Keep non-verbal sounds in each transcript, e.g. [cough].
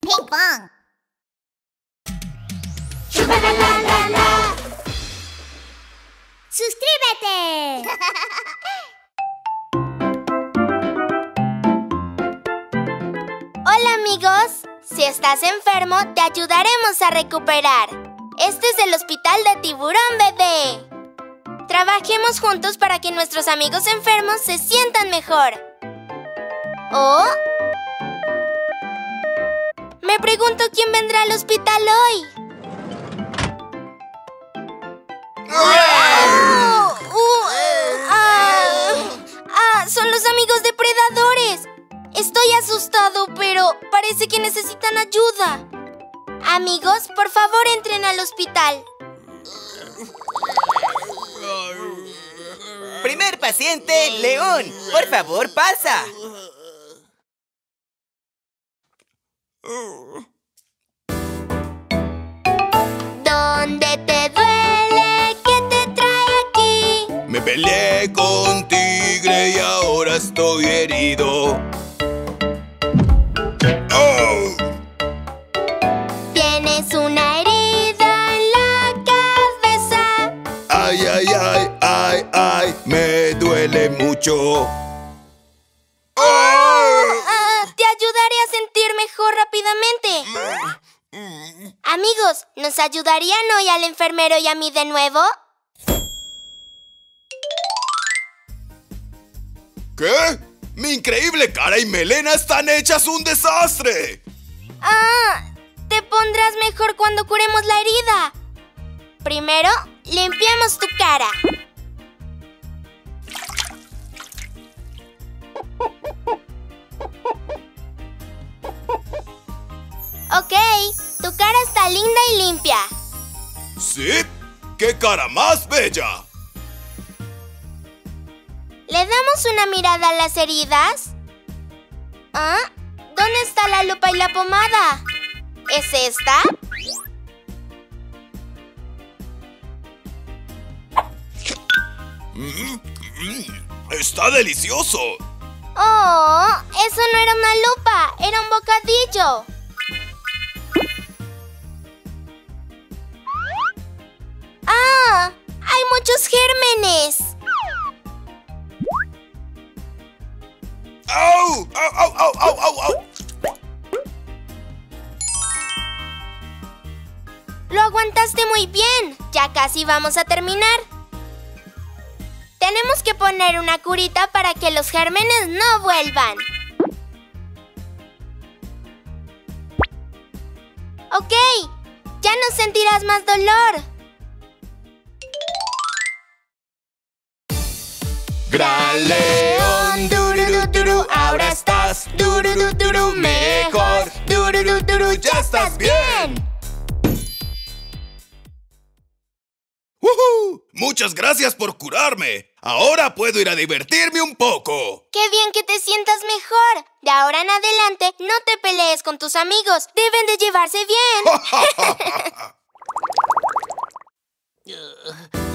Ping pong. ¡Suscríbete! [laughs] Hola amigos, si estás enfermo te ayudaremos a recuperar. Este es el hospital de tiburón bebé. Trabajemos juntos para que nuestros amigos enfermos se sientan mejor. ¿Oh? Me pregunto quién vendrá al hospital hoy. ¡Oh! ¡Uh! ¡Ah! ¡Ah! ¡Son los amigos depredadores! Estoy asustado, pero parece que necesitan ayuda. Amigos, por favor entren al hospital. Primer paciente, León. Por favor, pasa. ¿Dónde te duele? ¿Qué te trae aquí? Me peleé con tigre y ahora estoy herido. ¡Oh! Tienes una herida en la cabeza. ¡Ay, ay, ay, ay, ay! Me duele mucho. Rápidamente. Amigos, ¿nos ayudarían hoy al enfermero y a mí de nuevo? ¿Qué? Mi increíble cara y melena están hechas un desastre. Ah, te pondrás mejor cuando curemos la herida. Primero, limpiamos tu cara. Ok, tu cara está linda y limpia. ¿Sí? ¡Qué cara más bella! ¿Le damos una mirada a las heridas? ¿Ah? ¿Dónde está la lupa y la pomada? ¿Es esta? ¡Está delicioso! ¡Oh! Eso no era una lupa, era un bocadillo. Muchos gérmenes! ¡Au! ¡Au, au, au, au, au, au! Lo aguantaste muy bien. Ya casi vamos a terminar. Tenemos que poner una curita para que los gérmenes no vuelvan. Ok, ya no sentirás más dolor. Gran león, dururu, duru, ahora estás dururu, duru, mejor. Dururu, duru, ya estás bien. ¡Woohoo! Muchas gracias por curarme. Ahora puedo ir a divertirme un poco. ¡Qué bien que te sientas mejor! De ahora en adelante, no te pelees con tus amigos. Deben de llevarse bien. [laughs] [laughs] [laughs]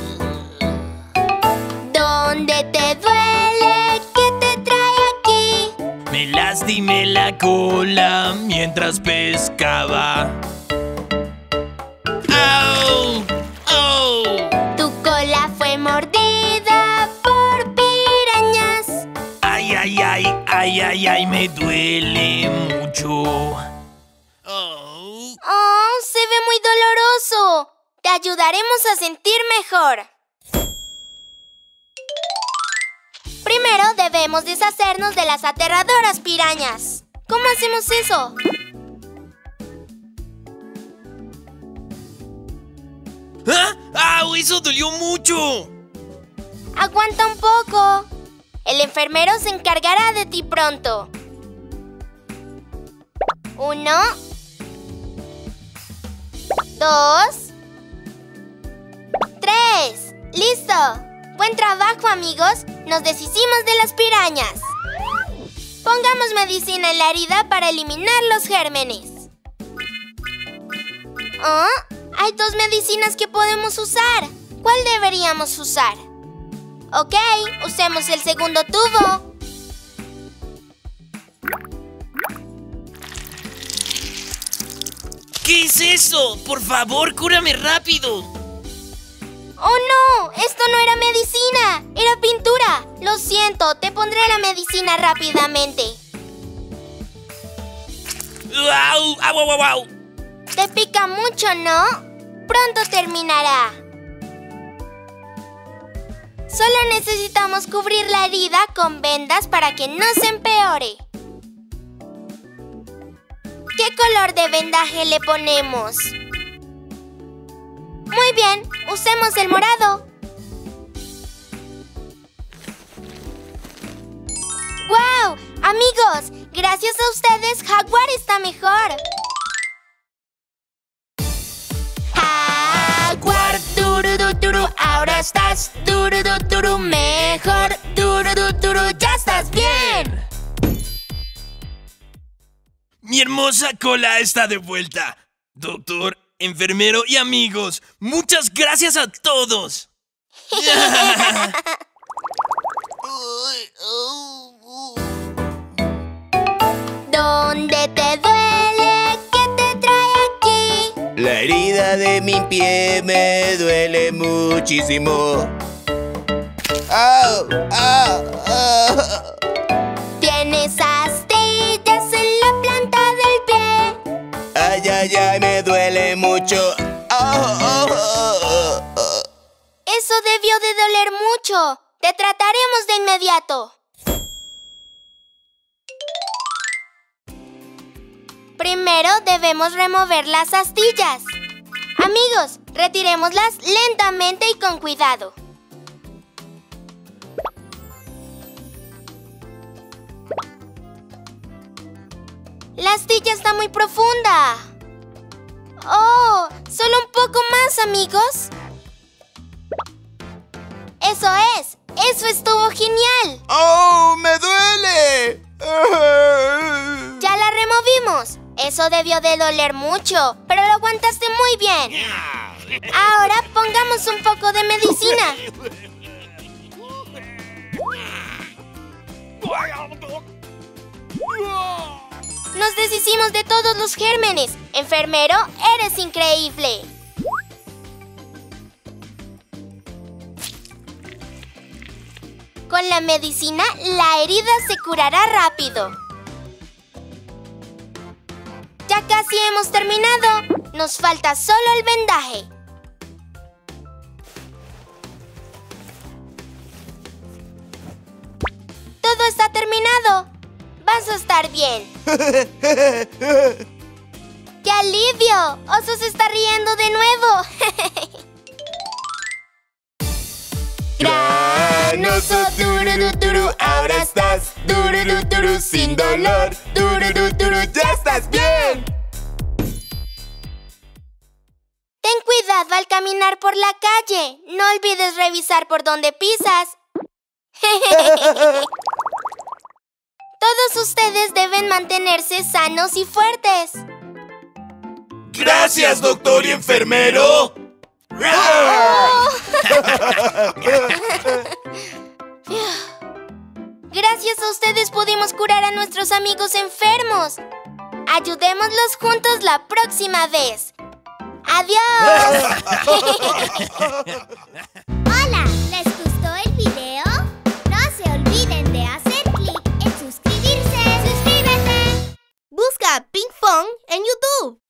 ¿Dónde te duele? ¿Qué te trae aquí? Me lastimé la cola mientras pescaba. ¡Au! ¡Au! Tu cola fue mordida por pirañas. ¡Ay, ay, ay! ¡Ay, ay, ay! Me duele mucho. Oh. ¡Oh! Se ve muy doloroso. Te ayudaremos a sentir mejor. Primero debemos deshacernos de las aterradoras pirañas. ¿Cómo hacemos eso? ¿Ah? ¡Au! ¡Eso dolió mucho! Aguanta un poco. El enfermero se encargará de ti pronto. Uno. Dos. Tres. ¡Listo! Buen trabajo, amigos. Nos deshicimos de las pirañas. Pongamos medicina en la herida para eliminar los gérmenes. ¿Ah? Hay dos medicinas que podemos usar. ¿Cuál deberíamos usar? Ok, usemos el segundo tubo. ¿Qué es eso? Por favor, cúrame rápido. ¡Oh no! Esto no era medicina, era pintura. Lo siento, te pondré la medicina rápidamente. ¡Au, au, au, au! Te pica mucho, ¿no? Pronto terminará. Solo necesitamos cubrir la herida con vendas para que no se empeore. ¿Qué color de vendaje le ponemos? Muy bien, usemos el morado. ¡Wow! Amigos, gracias a ustedes Jaguar está mejor. Jaguar, duru, duru, ahora estás duru, duru, mejor. Duru, duru, ya estás bien. Mi hermosa cola está de vuelta. Doctor, enfermero y amigos, muchas gracias a todos. [laughs] ¿Dónde te duele? ¿Qué te trae aquí? La herida de mi pie me duele muchísimo. ¡Au! ¡Au! ¡Au! ¡Ay, ay! Me duele mucho. ¡Au! ¡Au! ¡Au! ¡Au! Eso debió de doler mucho. Te trataremos de inmediato. Primero debemos remover las astillas. Amigos, retiremoslas lentamente y con cuidado. La astilla está muy profunda. Oh, solo un poco más, amigos. Eso es. Eso estuvo genial. ¡Oh! ¡Me duele! [laughs] Ya la removimos. Eso debió de doler mucho, pero lo aguantaste muy bien. Ahora pongamos un poco de medicina. [laughs] Nos deshicimos de todos los gérmenes. Enfermero, eres increíble. Con la medicina, la herida se curará rápido. Ya casi hemos terminado. Nos falta solo el vendaje. Todo está terminado. Vas a estar bien. [laughs] ¡Qué alivio! Oso se está riendo de nuevo. [laughs] Granoso, duru, duru, ahora estás duru, duru, sin dolor. Duru, duru, ya estás bien. Ten cuidado al caminar por la calle. No olvides revisar por dónde pisas. [laughs] Todos ustedes deben mantenerse sanos y fuertes. Gracias, doctor y enfermero. [laughs] Gracias a ustedes pudimos curar a nuestros amigos enfermos. Ayudémoslos juntos la próxima vez. ¡Adiós! [laughs] [laughs] Hola, ¿les got big and you do.